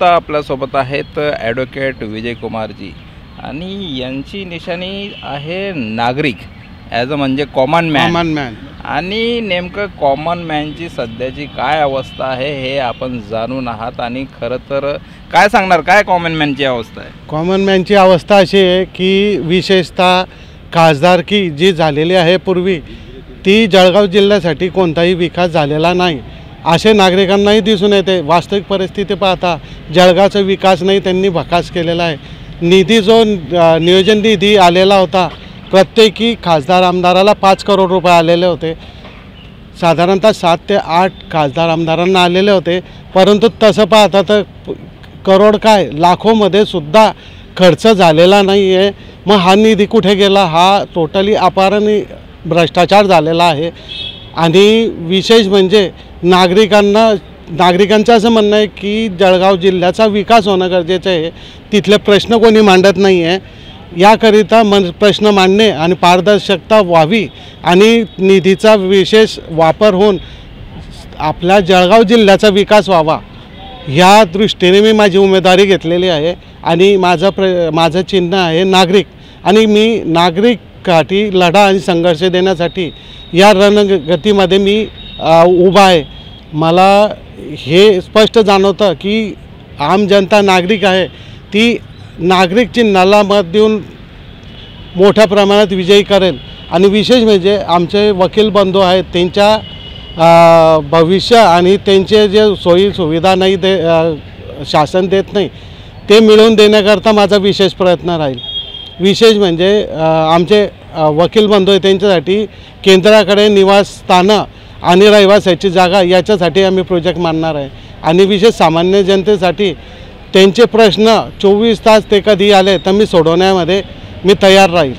आत्ता आपल्यासोबत आहेत ॲडव्होकेट विजयकुमारजी आणि यांची निशाणी आहे नागरिक ॲज अ म्हणजे कॉमन मॅन कॉमन मॅन आणि नेमकं कॉमन मॅनची सध्याची काय अवस्था आहे हे आपण जाणून आहात आणि खरं तर काय सांगणार? काय कॉमन मॅनची अवस्था आहे? कॉमन मॅनची अवस्था अशी आहे की विशेषतः खासदारकी जी झालेली आहे पूर्वी ती जळगाव जिल्ह्यासाठी कोणताही विकास झालेला नाही. असे नागरिकांनाही दिसून येते. वास्तविक परिस्थिती पाहता जळगावचा विकास नाही त्यांनी भकास केलेला आहे. निधी जो नियोजन निधी आलेला होता प्रत्येकी खासदार आमदाराला पाच करोड रुपये आलेले होते. साधारणतः सात ते आठ खासदार आमदारांना आलेले होते. परंतु तसं पाहता तर करोड काय लाखोमध्ये सुद्धा खर्च झालेला नाही आहे मग हा निधी कुठे गेला? हा टोटली अपारणी भ्रष्टाचार झालेला आहे. आणि विशेष म्हणजे नागरिकांना नागरिकांचं असं म्हणणं आहे की जळगाव जिल्ह्याचा विकास होणं गरजेचं आहे. तिथले प्रश्न कोणी मांडत नाही आहे याकरिता मन प्रश्न मांडणे आणि पारदर्शकता व्हावी आणि निधीचा विशेष वापर होऊन आपल्या जळगाव जिल्ह्याचा विकास व्हावा. ह्या दृष्टीने मी माझी उमेदवारी घेतलेली आहे आणि माझं प्र माझं चिन्ह आहे नागरिक. आणि मी नागरिक काठी लढा आणि संघर्ष देण्यासाठी या रणगतीमध्ये मी उभा आहे. मला हे स्पष्ट जाणवतं की आम जनता नागरिक आहे. ती नागरिक चिन्हाला मत देऊन मोठ्या प्रमाणात विजयी करेल. आणि विशेष म्हणजे आमचे वकील बंधू आहेत त्यांच्या भविष्य आणि त्यांचे जे सोयी सुविधा नाही दे शासन देत नाही ते मिळवून देण्याकरता माझा विशेष प्रयत्न राहील. विशेष म्हणजे आमचे वकील बंधू आहे त्यांच्यासाठी केंद्राकडे निवासस्थानं आणि रहिवासाची जागा याच्यासाठी आम्ही प्रोजेक्ट मानणार आहे. आणि विशेष सामान्य जनतेसाठी त्यांचे प्रश्न चोवीस तास ते कधी आले तर मी सोडवण्यामध्ये मी तयार राहील.